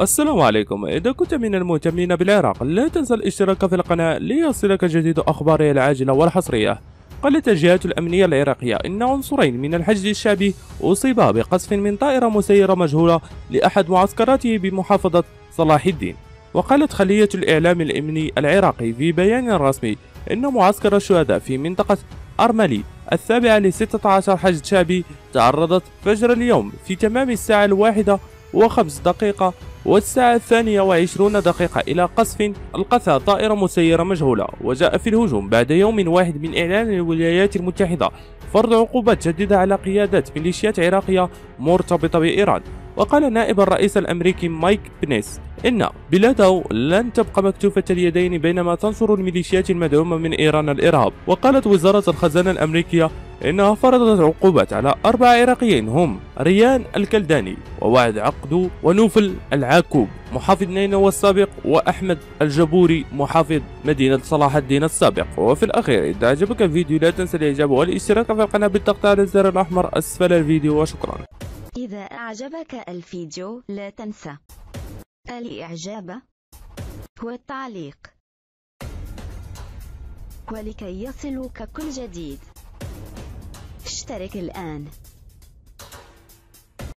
السلام عليكم. إذا كنت من المهتمين بالعراق لا تنسى الاشتراك في القناة ليصلك جديد أخبارها العاجلة والحصرية. قالت الجهات الأمنية العراقية إن عنصرين من الحشد الشعبي أصيبا بقصف من طائرة مسيرة مجهولة لأحد معسكراته بمحافظة صلاح الدين. وقالت خلية الإعلام الأمني العراقي في بيان رسمي إن معسكر الشهداء في منطقة أرملي السابعة لستة عشر حشد شعبي تعرضت فجر اليوم في تمام الساعة الواحدة وخمس دقيقة والساعة الثانية وعشرون دقيقة إلى قصف ألقتها طائرة مسيرة مجهولة وجاء في الهجوم بعد يوم واحد من إعلان الولايات المتحدة فرض عقوبات جديدة على قيادات ميليشيات عراقية مرتبطة بإيران. وقال نائب الرئيس الأمريكي مايك بنيس إن بلاده لن تبقى مكتوفة اليدين بينما تنصر الميليشيات المدعومة من إيران الإرهاب. وقالت وزارة الخزانة الأمريكية إنها فرضت عقوبات على أربع عراقيين هم ريان الكلداني ووعد عقدو ونوفل العاكوب محافظ نينوى السابق وأحمد الجبوري محافظ مدينة صلاح الدين السابق. وفي الأخير إذا عجبك الفيديو لا تنسى الإعجاب والاشتراك في القناة بالضغط على الزر الأحمر أسفل الفيديو وشكرا. إذا أعجبك الفيديو لا تنسى الإعجاب والتعليق ولكي يصلك كل جديد. اشترك الآن.